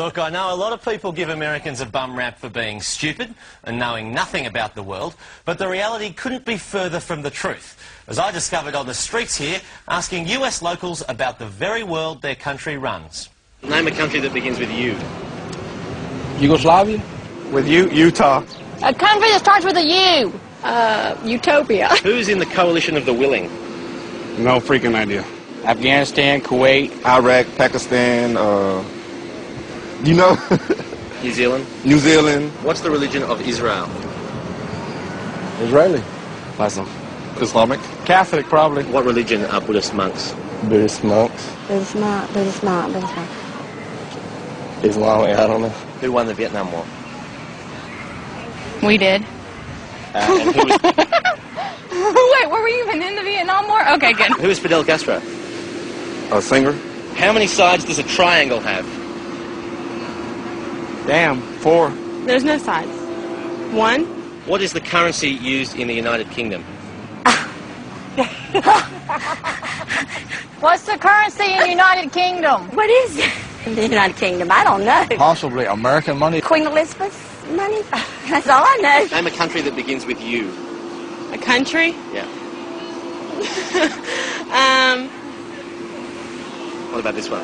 Look, I know a lot of people give Americans a bum rap for being stupid and knowing nothing about the world, but the reality couldn't be further from the truth. As I discovered on the streets here, asking US locals about the very world their country runs. Name a country that begins with U. Yugoslavia? With U, Utah. A country that starts with a U. Uh, Utopia. Who's in the coalition of the willing? No freaking idea. Afghanistan, Kuwait, Iraq, Pakistan, uh, you know, New Zealand. New Zealand. What's the religion of Israel? Israeli. Muslim. Islamic. Catholic, probably. What religion are Buddhist monks? Buddhist monks, Buddhist monk, Buddhist monk, Buddhist monk. Islam, I don't know. Who won the Vietnam War? We did. Uh, and who, was, Wait, were we even in the Vietnam War? Okay, good. who is Fidel Castro? A singer. How many sides does a triangle have? Damn, four. There's no sides. One. What is the currency used in the United Kingdom? What's the currency in the United Kingdom? What is it? In The United Kingdom. I don't know. Possibly American money. Queen Elizabeth's money. That's all I know. Name a country that begins with U. A country? Yeah. Um, What about this one?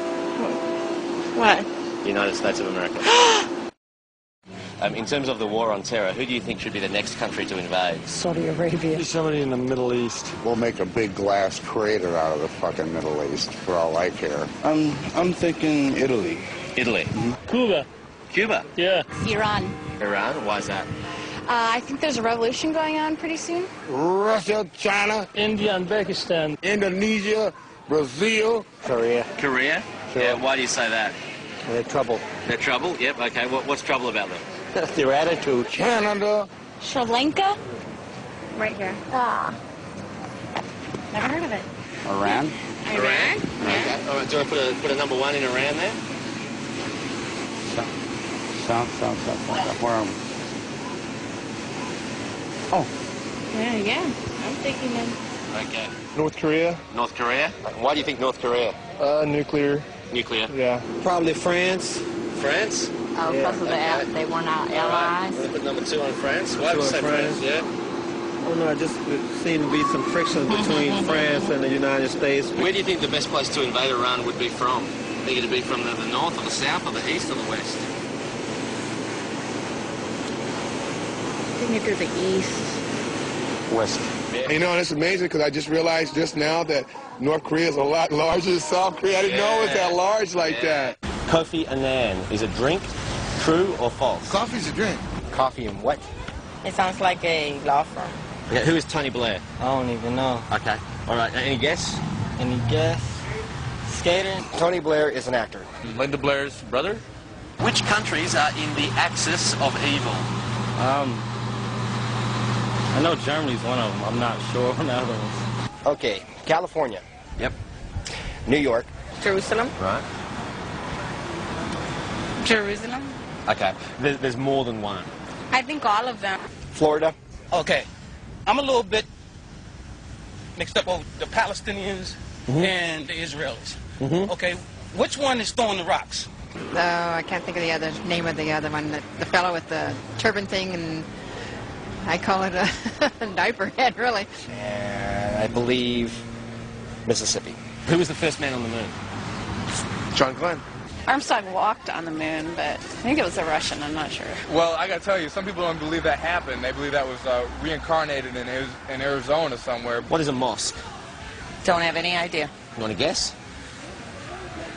what? The United States of America. um, in terms of the war on terror, who do you think should be the next country to invade? Saudi Arabia. Somebody in the Middle East. We'll make a big glass crater out of the fucking Middle East for all I care. I'm, I'm thinking Italy. Italy. Cuba. Cuba. Yeah. Iran. Iran. Why is that? Uh, I think there's a revolution going on pretty soon. Russia, China, India and Pakistan. Indonesia, Brazil. Korea. Korea. Yeah. Why do you say that? They're trouble. They're trouble. Yep. Okay. What, what's trouble about them? Their attitude. Canada. Sri Lanka. Right here. Ah. Never heard of it. Iran. Iran. Okay. All right. Do you want to put a, put a number one in Iran there? South, south, south, south. south. Where are we? Yeah, yeah. I'm thinking of. Okay. North Korea. North Korea. Why do you think North Korea? Uh, nuclear. Nuclear. Yeah. Probably France. France. Oh, because of the al- they were not allies. Want to put number two on France? Why Two would on say France? France. Yeah. Oh, I don't know, I just seem to be some friction between France and the United States. Where do you think the best place to invade Iran would be from? Think it'd be from the, the north or the south or the east or the west? I think maybe the east. West. You know, and it's amazing because I just realized just now that North Korea is a lot larger than South Korea. I didn't know it was that large like that. Kofi Annan is a drink. True or false? Coffee's a drink. Coffee and what? It sounds like a law firm. Okay, who is Tony Blair? I don't even know. Okay. All right. Any guess? Any guess? Skater? Tony Blair is an actor. Linda Blair's brother? Which countries are in the axis of evil? Um, I know Germany's one of them. I'm not sure on the other ones. Okay, California. Yep. New York. Jerusalem. Right. Jerusalem. Okay. There's, there's more than one. I think all of them. Florida. Okay, I'm a little bit mixed up over the Palestinians mm-hmm. and the Israelis. Mm-hmm. Okay, which one is throwing the rocks? Oh, I can't think of the other name of the other one. The, the fellow with the turban thing, and I call it a diaper head, really. And I believe Mississippi. Who was the first man on the moon? John Glenn. Armstrong walked on the moon, but I think it was a Russian. I'm not sure. Well, I gotta tell you, some people don't believe that happened. They believe that was uh, reincarnated in, Ari- in Arizona somewhere. What is a mosque? Don't have any idea. You want to guess?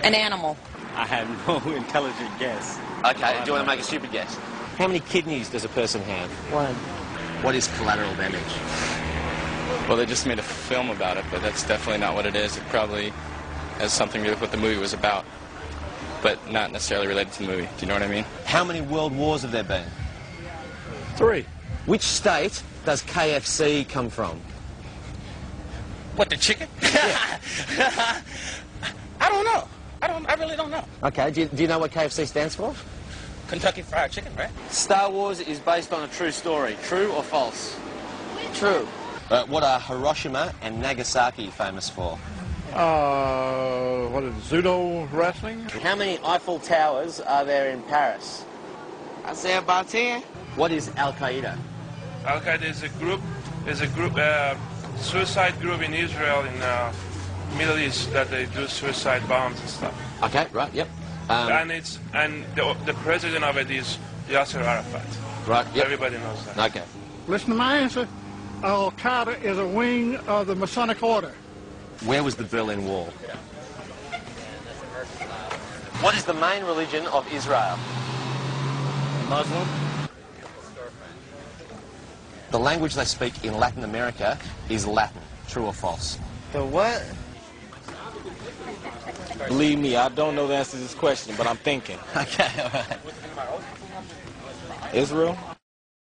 An animal. I have no intelligent guess. Okay. Do you want to make a stupid guess? How many kidneys does a person have? One. What is collateral damage? Well, they just made a film about it, but that's definitely not what it is. It probably has something to do with what the movie was about, but not necessarily related to the movie. Do you know what I mean? How many world wars have there been? Three. Which state does KFC come from? What the chicken? I don't know. I don't. I really don't know. Okay. Do you, do you know what KFC stands for? Kentucky Fried Chicken, right? Star Wars is based on a true story. True or false? True. Uh, what are Hiroshima and Nagasaki famous for? Uh, what is it, judo wrestling? How many Eiffel Towers are there in Paris? I say about 10. What is Al Qaeda? Al Qaeda is a group, is a group, uh, suicide group in Israel in uh, Middle East that they do suicide bombs and stuff. Okay, right, yep. Um, and it's and the, the president of it is Yasser Arafat. right, yep. Everybody knows that. Okay. Listen to my answer. Al Qaeda is a wing of the Masonic Order. Where was the Berlin Wall? What is the main religion of Israel? Muslim? The language they speak in Latin America is Latin. True or false? The what? Believe me, I don't know the answer to this question, but I'm thinking. Okay, all right. Israel?